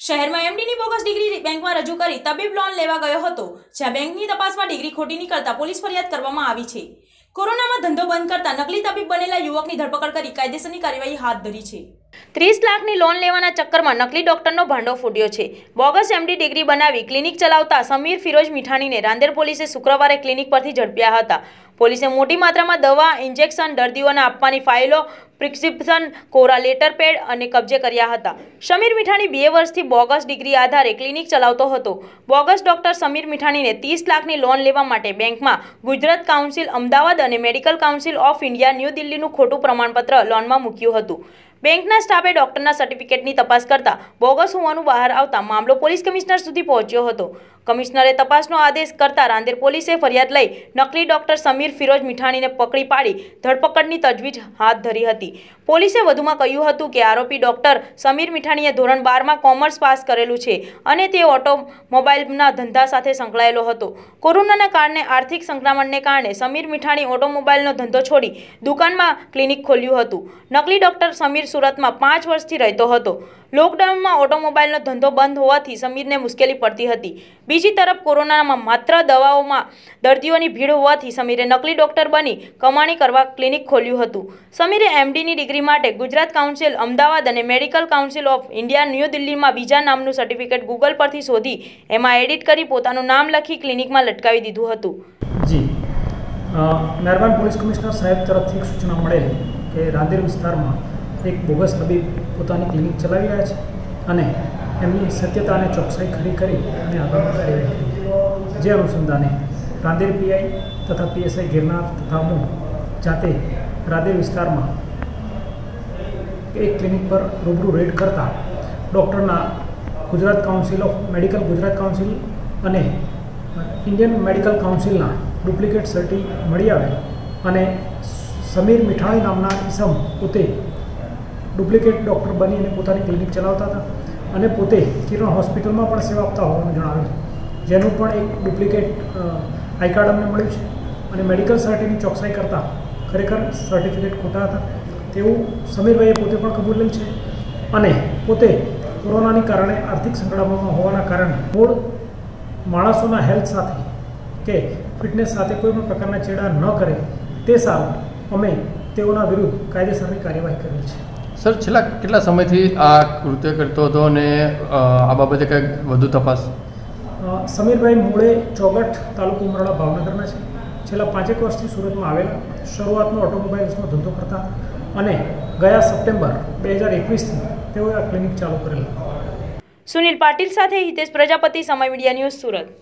શહેરમાં એમડીની bogus degree બેંકમાં રજૂ કરી તબીબ લોન લેવા ગયો હતો, જ્યાં બેંકની તપાસમાં ડિગ્રી ખોટી નીકળતા પોલીસ ફરિયાદ કરવામાં આવી છે. કોરોનામાં ધંધો બંધ કરતા નકલી તબીબ બનેલા યુવકની ધરપકડ કરી કાયદેસરની કાર્યવાહી હાથ ધરી છે. ત્રીસ લાખની લોન લેવાના ચક્કરમાં નકલી ડોક્ટરનો ભાંડો ફૂટ્યો છે. બોગસ એમડી ડિગ્રી બનાવી ક્લિનિક ચલાવતા સમીર ફિરોજ મીઠાણીને રાંદેર પોલીસે શુક્રવારે ક્લિનિક પરથી ઝડપ્યા હતા. પોલીસે મોટી માત્રામાં દવા ઇન્જેક્શન દર્દીઓને આપવાની ફાઇલો પ્રિસ્ક્રિપ્શન કોરા લેટર પેડ અને કબજે કર્યા હતા. સમીર મીઠાણી બે વર્ષથી બોગસ ડિગ્રી આધારે ક્લિનિક ચલાવતો હતો. બોગસ ડોક્ટર સમીર મીઠાણીને ત્રીસ લાખની લોન લેવા માટે બેંકમાં ગુજરાત કાઉન્સિલ અમદાવાદ અને medical council of India new દિલ્હીનું ખોટું પ્રમાણપત્ર લોનમાં મૂક્યું હતું. બેંકના સ્ટાફે ડોક્ટરના સર્ટિફિકેટની તપાસ કરતા બોગસ હોવાનું બહાર આવતા મામલો પોલીસ કમિશનર સુધી પહોંચ્યો હતો. કમિશનરે તપાસનો આદેશ કરતા રાંદેર પોલીસે ફરિયાદ લઈ નકલી ડોક્ટર સમીર ફિરોજ મીઠાણીને પકડી પાડી ધરપકડની તજવીજ હાથ ધરી હતી. પોલીસે વધુમાં કહ્યું હતું કે આરોપી ડોક્ટર સમીર મીઠાણીએ ધોરણ બારમાં કોમર્સ પાસ કરેલું છે અને તે ઓટોમોબાઈલના ધંધા સાથે સંકળાયેલો હતો. કોરોનાના કારણે આર્થિક સંક્રમણને કારણે સમીર મીઠાણી ઓટોમોબાઈલનો ધંધો છોડી દુકાનમાં ક્લિનિક ખોલ્યું હતું. નકલી ડોક્ટર સમીર સુરતમાં પાંચ વર્ષથી રહેતો હતો. લોકડાઉનમાં ઓટોમોબાઈલનો ધંધો બંધ હોવાથી સમીરને મુશ્કેલી પડતી હતી. બીજી તરફ કોરોનામાં માત્ર દવાઓમાં દર્દીઓની ભીડ હોવાથી સમીરે નકલી ડોક્ટર બની કમાણી કરવા ક્લિનિક ખોલ્યું હતું. સમીરે એમડીની ડિગ્રી માટે ગુજરાત કાઉન્સિલ, અમદાવાદ અને medical council of India, new દિલ્હીમાં બીજા નામનું સર્ટિફિકેટ ગૂગલ પરથી શોધી એમાં એડિટ કરી પોતાનું નામ લખી ક્લિનિકમાં લટકાવી દીધું હતું. જી. મહેરબાન પોલીસ કમિશનર સાહેબ તરફથી સૂચના મળેલ કે રાંદેર વિસ્તારમાં એક બોગસ તબીબ પોતાની ક્લિનિક ચલાવી રહ્યા છે અને એમની સત્યતા અને ચોકસાઈ ખરી કરી અને આગળ કાર્યવાહી કરી જે અનુસંધાને રાંદેર પીઆઈ તથા પીએસઆઈ ગિરનાર તથા હું જાતે રાંદેર વિસ્તારમાં એક ક્લિનિક પર રૂબરૂ રેડ કરતા ડૉક્ટરના Gujarat council of medical Gujarat council અને ઇન્ડિયન મેડિકલ કાઉન્સિલના ડુપ્લિકેટ સર્ટી મળી આવે અને સમીર મીઠાણી નામના ઇસમ પોતે ડુપ્લિકેટ ડૉક્ટર બની અને પોતાની ક્લિનિક ચલાવતા હતા અને પોતે કિરણ હોસ્પિટલમાં પણ સેવા આપતા હોવાનું જણાવ્યું છે. જેનું પણ એક ડુપ્લિકેટ આઈ કાર્ડ અમને મળ્યું છે અને મેડિકલ સર્ટિની ચોકસાઈ કરતાં ખરેખર સર્ટિફિકેટ ખોટા હતા. તેવું સમીરભાઈએ પોતે પણ કબૂલેલ છે અને પોતે કોરોનાની કારણે આર્થિક સંકળામણમાં હોવાના કારણે મૂળ માણસોના હેલ્થ સાથે કે ફિટનેસ સાથે કોઈ પણ પ્રકારના ચેડા ન કરે તે સારું. અમે તેઓના વિરુદ્ધ કાયદેસરની કાર્યવાહી કરેલ છે. સર છેલ્લા કેટલા સમયથી આ કૃત્ય કરતો હતો અને આ બાબતે કંઈક વધુ તપાસ? સમીરભાઈ મૂળે ચોગઠ તાલુકો ઉમરાળા ભાવનગરના છે. છેલ્લા પાંચેક વર્ષથી સુરતમાં આવેલા. શરૂઆતમાં ઓટોમોબાઈલ્સનો ધંધો કરતા અને ગયા સપ્ટેમ્બર બે હજાર એકવીસથી તેઓએ આ ક્લિનિક ચાલુ કરેલા. સુનિલ પાટીલ સાથે હિતેશ પ્રજાપતિ સમય મીડિયા ન્યૂઝ સુરત.